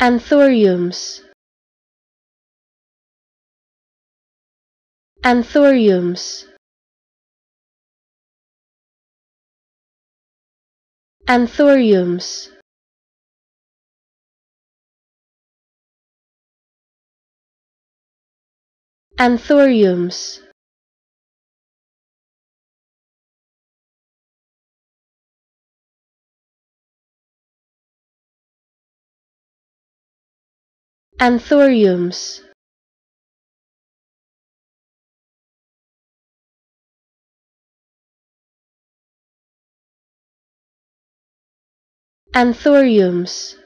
anthuriums. Anthuriums. Anthuriums. Anthuriums anthuriums. Anthuriums